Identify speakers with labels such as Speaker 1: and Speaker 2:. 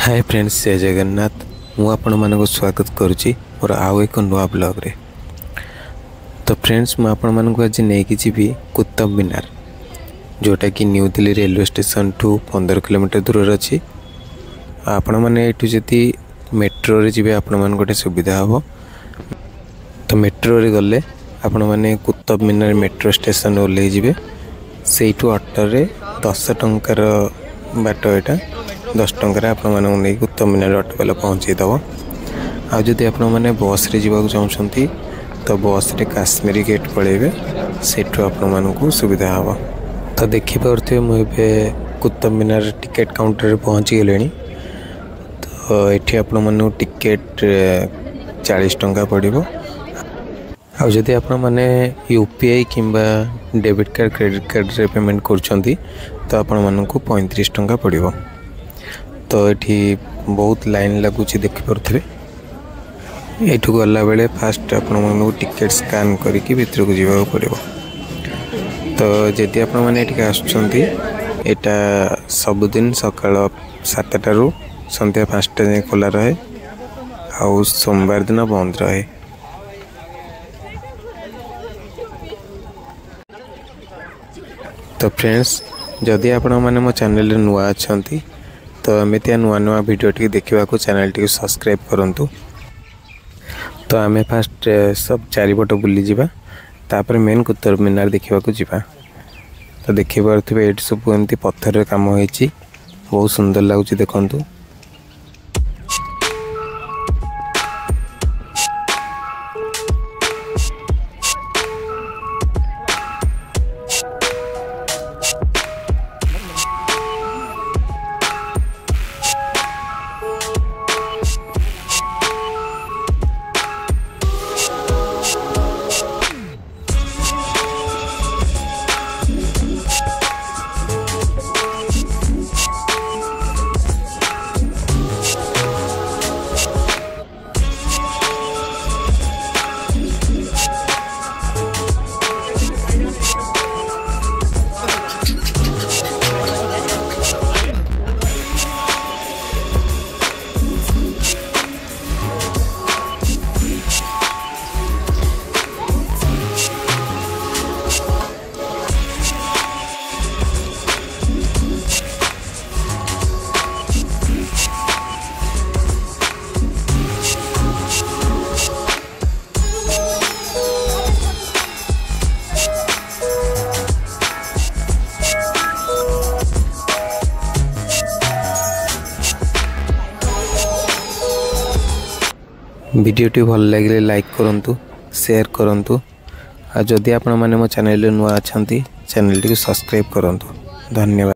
Speaker 1: ହାଏ friends ଜୟ ଜଗନ୍ନାଥ ମୁଁ ଆପଣମାନଙ୍କୁ ସ୍ୱାଗତ କରୁଛି ମୋର ଆଉ ଏକ ନୂଆ ବ୍ଲଗ୍ରେ ତ ଫ୍ରେଣ୍ଡସ୍ ମୁଁ ଆପଣମାନଙ୍କୁ ଆଜି ନେଇକି ଯିବି କୁତବ ମିନାର ଯେଉଁଟାକି ନ୍ୟୁ ଦିଲ୍ଲୀ ରେଲୱେ ଷ୍ଟେସନଠୁ ପନ୍ଦର କିଲୋମିଟର ଦୂରରେ ଅଛି ଆପଣମାନେ ଏଇଠୁ ଯଦି ମେଟ୍ରୋରେ ଯିବେ ଆପଣମାନଙ୍କୁ ଗୋଟେ ସୁବିଧା ହେବ ତ ମେଟ୍ରୋରେ ଗଲେ ଆପଣମାନେ କୁତବ ମିନାର ମେଟ୍ରୋ ଷ୍ଟେସନରୁ ଓହ୍ଲେଇ ଯିବେ ସେଇଠୁ ଅଟୋରେ ଦଶ ଟଙ୍କାର ବାଟ ଏଇଟା दस टकर उत्तम मीनार अटकल पहुँचेदेव आदि आप बस चाहते तो बस रे काश्मीर गेट पलैबे से सुविधा हाँ तो देखिपे मुझे कुतुब मीनार टिकेट काउंटर रे पहुँची गले तो ये आपण मान टिकेट चालीस टाँह पड़ आदि आपण मैने यूपीआई कि डेबिट कार्ड क्रेडिट कार्ड रे पेमेंट कर पैंतीस टाँह पड़ा तो ये बहुत लाइन लगुच देखिपे यू गला बेले फास्ट आप टिकेट स्कान करके पड़ो तो जी आप आसा सबुद सका सतट रु सन्या पाँचटा जाए खोला रहे आ सोमवार दिन बंद रहे तो फ्रेंड्स जदि आपण मैंने मो चेल नुआ अच्छा ତ ଏମିତିଆ ନୂଆ ନୂଆ ଭିଡ଼ିଓଟି ଦେଖିବାକୁ ଚ୍ୟାନେଲ୍ଟିକୁ ସବସ୍କ୍ରାଇବ୍ କରନ୍ତୁ ତ ଆମେ ଫାଷ୍ଟ ସବୁ ଚାରିପଟ ବୁଲିଯିବା ତାପରେ ମେନ୍ କୁତୁର ମିନାର ଦେଖିବାକୁ ଯିବା ତ ଦେଖିପାରୁଥିବେ ଏଇଠି ସବୁ ଏମିତି ପଥରରେ କାମ ହେଇଛି ବହୁତ ସୁନ୍ଦର ଲାଗୁଛି ଦେଖନ୍ତୁ ভিডিওটি ভাল লাগিলে লাইক করন্তু সেয়ার করন্তু আর যদি আপনার মানে মো চ্যানেলে নূয়া অনেক চ্যানেলটি সবসক্রাইব করন্তু ধন্যবাদ